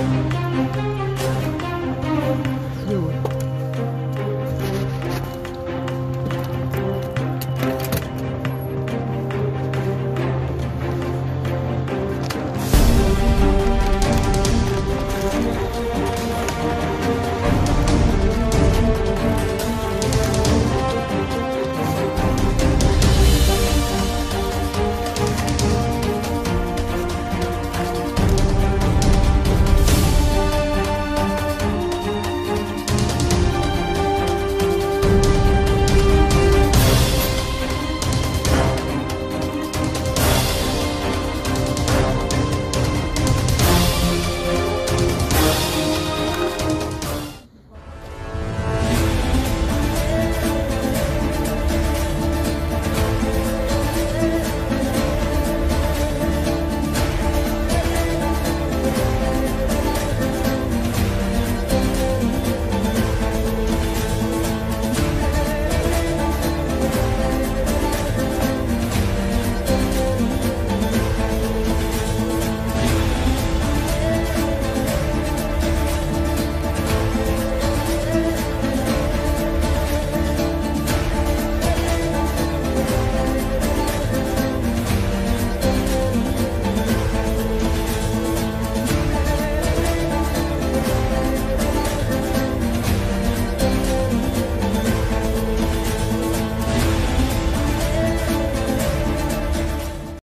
Música